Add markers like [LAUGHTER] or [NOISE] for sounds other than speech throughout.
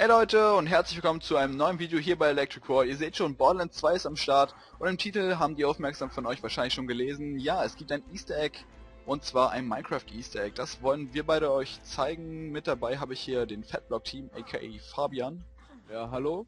Hey Leute und herzlich willkommen zu einem neuen Video hier bei Electric War. Ihr seht schon, Borderlands 2 ist am Start und im Titel haben die aufmerksam von euch wahrscheinlich schon gelesen. Ja, es gibt ein Easter Egg und zwar ein Minecraft Easter Egg. Das wollen wir beide euch zeigen. Mit dabei habe ich hier den Fatblock Team, aka Fabian. Ja, hallo.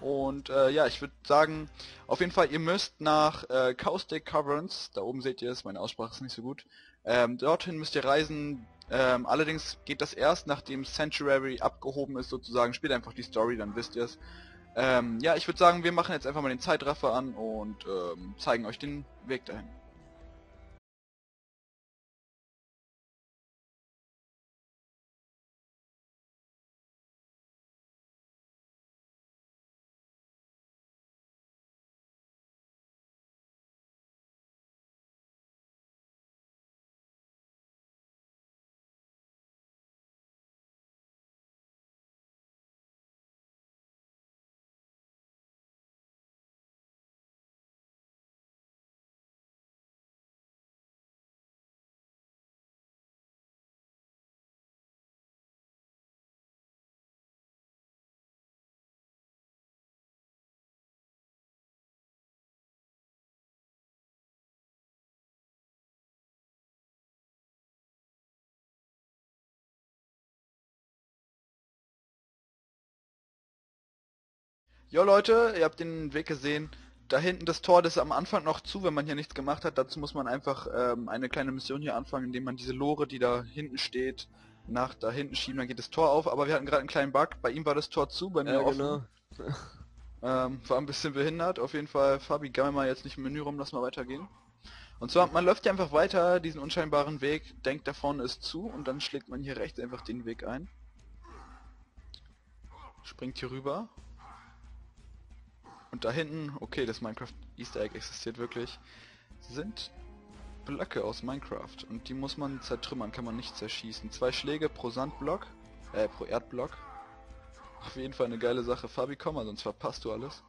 Und äh, ja, ich würde sagen, auf jeden Fall, ihr müsst nach äh, Caustic Caverns, da oben seht ihr es, meine Aussprache ist nicht so gut, ähm, dorthin müsst ihr reisen, ähm, allerdings geht das erst, nachdem Sanctuary abgehoben ist sozusagen, spielt einfach die Story, dann wisst ihr es. Ähm, ja, ich würde sagen, wir machen jetzt einfach mal den Zeitraffer an und ähm, zeigen euch den Weg dahin. Jo Leute, ihr habt den Weg gesehen. Da hinten das Tor, das ist am Anfang noch zu, wenn man hier nichts gemacht hat. Dazu muss man einfach ähm, eine kleine Mission hier anfangen, indem man diese Lore, die da hinten steht, nach da hinten schieben, dann geht das Tor auf. Aber wir hatten gerade einen kleinen Bug. Bei ihm war das Tor zu, bei mir Ja, offen. genau. Ähm, war ein bisschen behindert. Auf jeden Fall, Fabi, gammel mal jetzt nicht im Menü rum, lass mal weitergehen. Und zwar, man läuft ja einfach weiter diesen unscheinbaren Weg, denkt da vorne ist zu und dann schlägt man hier rechts einfach den Weg ein. Springt hier rüber. Und da hinten, okay, das Minecraft Easter Egg existiert wirklich, sind Blöcke aus Minecraft. Und die muss man zertrümmern, kann man nicht zerschießen. Zwei Schläge pro Sandblock, äh, pro Erdblock. Auf jeden Fall eine geile Sache. Fabi, komm mal, sonst verpasst du alles.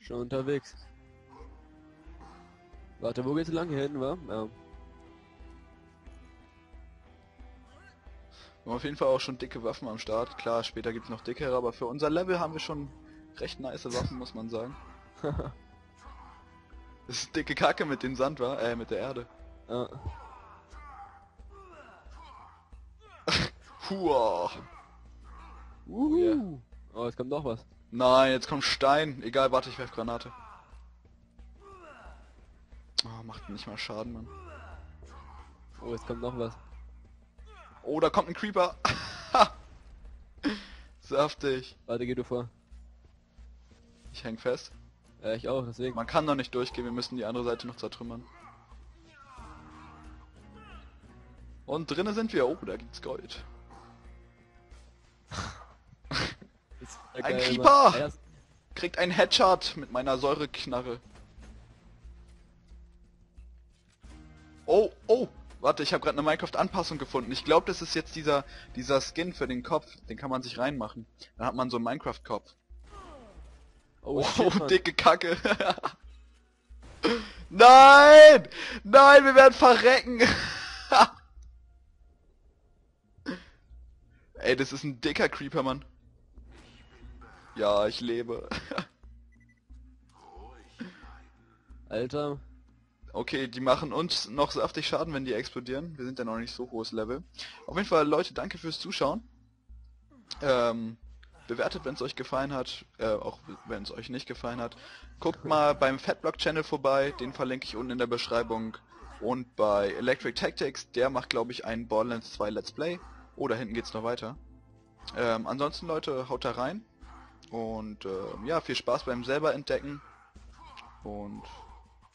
Schon unterwegs. Warte, wo geht's lang? Hier hinten, wa? Ja. Wir haben auf jeden Fall auch schon dicke Waffen am Start. Klar, später gibt's noch dickere, aber für unser Level haben wir schon recht nice Waffen, muss man sagen. [LAUGHS] Das ist dicke Kacke mit dem Sand, war, äh, mit der Erde. ja. [LAUGHS] Hua. Uhu. Yeah. Oh, jetzt kommt noch was. Nein, jetzt kommt Stein. Egal, warte, ich werf Granate. Oh, macht nicht mal Schaden, Mann. Oh, jetzt kommt noch was. Oh, da kommt ein Creeper. [LAUGHS] Saftig. Warte, geh du vor. Ich häng fest. Ja, ich auch, deswegen. Man kann doch nicht durchgehen, wir müssen die andere Seite noch zertrümmern. Und drinnen sind wir. Oh, da gibt's Gold. [LAUGHS] Ein geil, Creeper! Mann. Kriegt ein Headshot mit meiner Säureknarre. Oh, oh! Warte, ich habe gerade eine Minecraft-Anpassung gefunden. Ich glaube, das ist jetzt dieser dieser Skin für den Kopf. Den kann man sich reinmachen. Dann hat man so einen Minecraft-Kopf. Oh, Oh, shit, Mann. dicke Kacke. [LAUGHS] Nein! Nein, wir werden verrecken! [LAUGHS] Ey, das ist ein dicker Creeper, Mann. Ja, ich lebe. [LAUGHS] Alter. Okay, die machen uns noch saftig Schaden, wenn die explodieren. Wir sind ja noch nicht so hohes Level. Auf jeden Fall, Leute, danke fürs Zuschauen. Ähm, bewertet, wenn es euch gefallen hat, äh, auch wenn es euch nicht gefallen hat. Guckt mal beim Fatblock Channel vorbei, den verlinke ich unten in der Beschreibung. Und bei Electric Tactics, der macht glaube ich ein Borderlands 2 Let's Play. Oh, da hinten geht's noch weiter. Ähm, ansonsten Leute, haut da rein. Und ähm, ja, viel Spaß beim selber entdecken. Und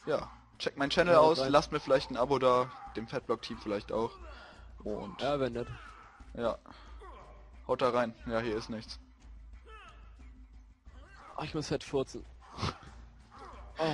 ja, checkt meinen Channel Ja, aus, rein. lasst mir vielleicht ein Abo da, dem Fatblock Team vielleicht auch. Und Ja, wenn nicht. ja. Haut da rein. Ja, hier ist nichts. Ach, ich muss fett furzen. Oh.